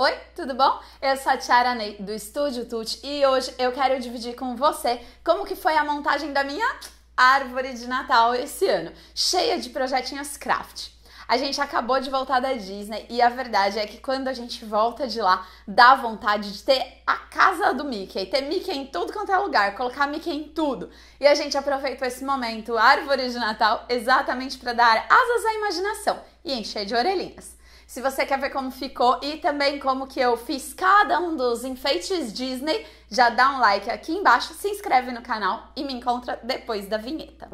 Oi, tudo bom? Eu sou a Tiara Ney do Estúdio Tut e hoje eu quero dividir com você como que foi a montagem da minha árvore de Natal esse ano, cheia de projetinhos craft. A gente acabou de voltar da Disney e a verdade é que quando a gente volta de lá, dá vontade de ter a casa do Mickey, ter Mickey em tudo quanto é lugar, colocar Mickey em tudo. E a gente aproveitou esse momento, árvore de Natal, exatamente para dar asas à imaginação e encher de orelhinhas. Se você quer ver como ficou e também como que eu fiz cada um dos enfeites Disney, já dá um like aqui embaixo, se inscreve no canal e me encontra depois da vinheta.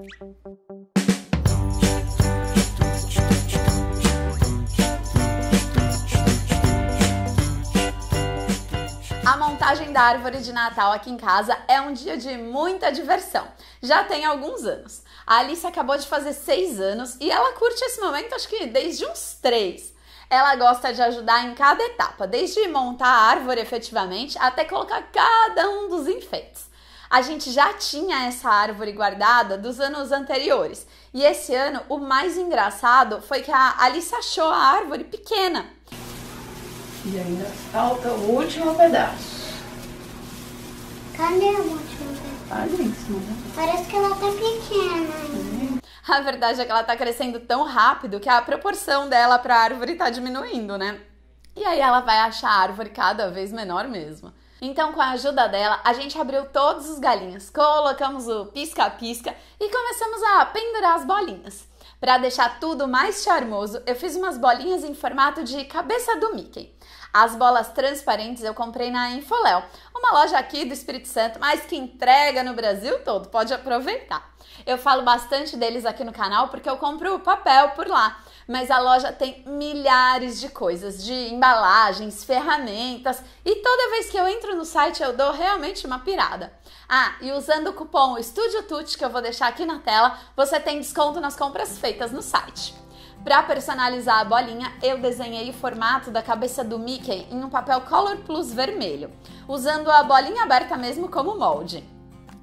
A montagem da árvore de Natal aqui em casa é um dia de muita diversão. Já tem alguns anos. A Alice acabou de fazer seis anos e ela curte esse momento, acho que desde uns três. Ela gosta de ajudar em cada etapa, desde montar a árvore efetivamente até colocar cada um dos enfeites. A gente já tinha essa árvore guardada dos anos anteriores. E esse ano, o mais engraçado foi que a Alice achou a árvore pequena. E ainda falta o último pedaço. Cadê o último pedaço? Ali em cima. Parece que ela tá pequena ainda. A verdade é que ela tá crescendo tão rápido que a proporção dela para a árvore tá diminuindo, né? E aí ela vai achar a árvore cada vez menor mesmo. Então, com a ajuda dela, a gente abriu todos os galinhos, colocamos o pisca-pisca e começamos a pendurar as bolinhas. Para deixar tudo mais charmoso, eu fiz umas bolinhas em formato de cabeça do Mickey. As bolas transparentes eu comprei na Infoléu, uma loja aqui do Espírito Santo, mas que entrega no Brasil todo, pode aproveitar. Eu falo bastante deles aqui no canal porque eu compro papel por lá, mas a loja tem milhares de coisas, de embalagens, ferramentas, e toda vez que eu entro no site eu dou realmente uma pirada. Ah, e usando o cupom Estúdio Tut, que eu vou deixar aqui na tela, você tem desconto nas compras feitas no site. Para personalizar a bolinha, eu desenhei o formato da cabeça do Mickey em um papel Color Plus vermelho, usando a bolinha aberta mesmo como molde.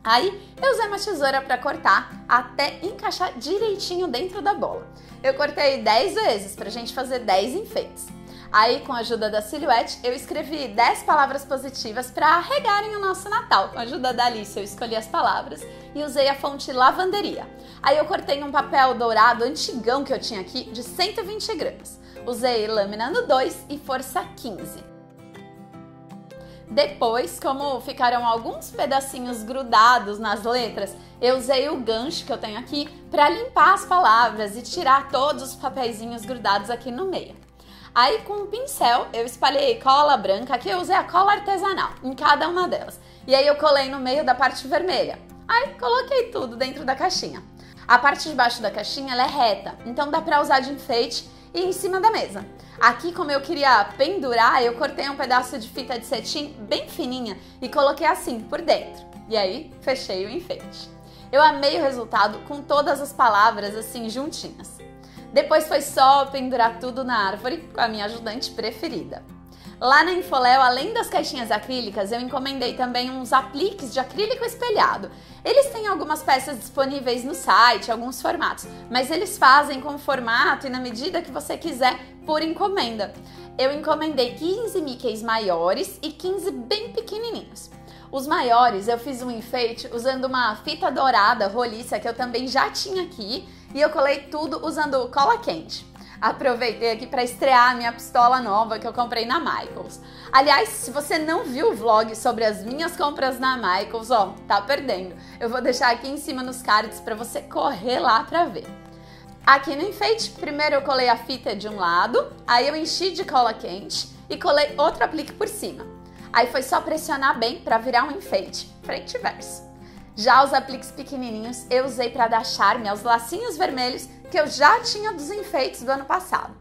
Aí eu usei uma tesoura para cortar até encaixar direitinho dentro da bola. Eu cortei 10 vezes para a gente fazer 10 enfeites. Aí, com a ajuda da silhuete, eu escrevi 10 palavras positivas para regarem o nosso Natal. Com a ajuda da Alice, eu escolhi as palavras e usei a fonte lavanderia. Aí eu cortei um papel dourado antigão que eu tinha aqui de 120 gramas. Usei lâmina no 2 e força 15. Depois, como ficaram alguns pedacinhos grudados nas letras, eu usei o gancho que eu tenho aqui para limpar as palavras e tirar todos os papeizinhos grudados aqui no meio. Aí com um pincel eu espalhei cola branca, aqui eu usei a cola artesanal em cada uma delas. E aí eu colei no meio da parte vermelha. Aí coloquei tudo dentro da caixinha. A parte de baixo da caixinha é reta, então dá para usar de enfeite e em cima da mesa. Aqui, como eu queria pendurar, eu cortei um pedaço de fita de cetim bem fininha e coloquei assim por dentro. E aí, fechei o enfeite. Eu amei o resultado com todas as palavras assim juntinhas. Depois foi só pendurar tudo na árvore com a minha ajudante preferida. Lá na Infoléu, além das caixinhas acrílicas, eu encomendei também uns apliques de acrílico espelhado. Eles têm algumas peças disponíveis no site, alguns formatos, mas eles fazem com o formato e na medida que você quiser por encomenda. Eu encomendei 15 Mickeys maiores e 15 bem pequenininhos. Os maiores eu fiz um enfeite usando uma fita dourada roliça que eu também já tinha aqui e eu colei tudo usando cola quente. Aproveitei aqui para estrear a minha pistola nova que eu comprei na Michaels. Aliás, se você não viu o vlog sobre as minhas compras na Michaels, ó, tá perdendo. Eu vou deixar aqui em cima nos cards para você correr lá para ver. Aqui no enfeite, primeiro eu colei a fita de um lado, aí eu enchi de cola quente e colei outro aplique por cima. Aí foi só pressionar bem para virar um enfeite, frente e verso. Já os apliques pequenininhos eu usei para dar charme aos lacinhos vermelhos que eu já tinha dos enfeites do ano passado.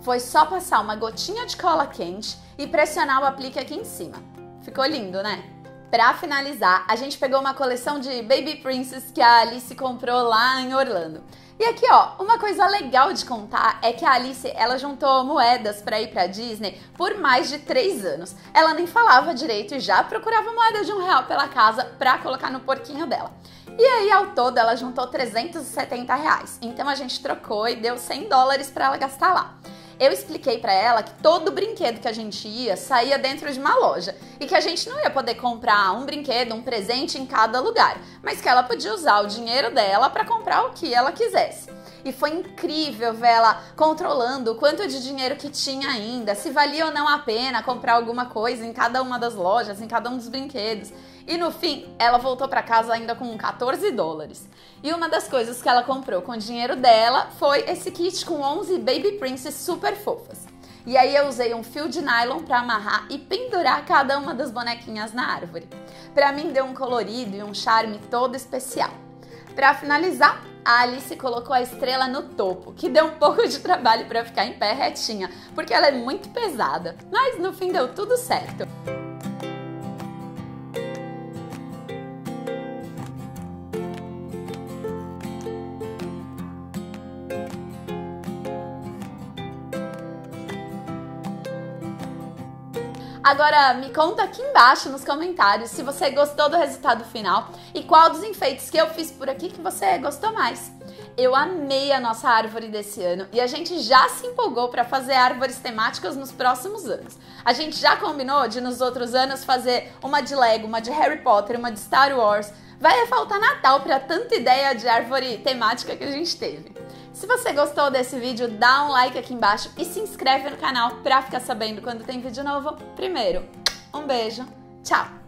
Foi só passar uma gotinha de cola quente e pressionar o aplique aqui em cima. Ficou lindo, né? Para finalizar, a gente pegou uma coleção de Baby Princess que a Alice comprou lá em Orlando. E aqui, ó, uma coisa legal de contar é que a Alice, ela juntou moedas para ir para Disney por mais de três anos. Ela nem falava direito e já procurava moeda de um real pela casa para colocar no porquinho dela. E aí, ao todo, ela juntou 370 reais. Então a gente trocou e deu 100 dólares para ela gastar lá. Eu expliquei para ela que todo brinquedo que a gente ia saía dentro de uma loja e que a gente não ia poder comprar um brinquedo, um presente em cada lugar, mas que ela podia usar o dinheiro dela para comprar o que ela quisesse. E foi incrível ver ela controlando o quanto de dinheiro que tinha ainda, se valia ou não a pena comprar alguma coisa em cada uma das lojas, em cada um dos brinquedos. E no fim, ela voltou para casa ainda com 14 dólares. E uma das coisas que ela comprou com o dinheiro dela foi esse kit com 11 Baby Princes super fofas. E aí eu usei um fio de nylon para amarrar e pendurar cada uma das bonequinhas na árvore. Para mim deu um colorido e um charme todo especial. Para finalizar, a Alice colocou a estrela no topo, que deu um pouco de trabalho para ficar em pé retinha, porque ela é muito pesada, mas no fim deu tudo certo. Agora me conta aqui embaixo nos comentários se você gostou do resultado final e qual dos enfeites que eu fiz por aqui que você gostou mais. Eu amei a nossa árvore desse ano e a gente já se empolgou para fazer árvores temáticas nos próximos anos. A gente já combinou de nos outros anos fazer uma de Lego, uma de Harry Potter, uma de Star Wars. Vai faltar Natal para tanta ideia de árvore temática que a gente teve. Se você gostou desse vídeo, dá um like aqui embaixo e se inscreve no canal para ficar sabendo quando tem vídeo novo primeiro. Um beijo, tchau!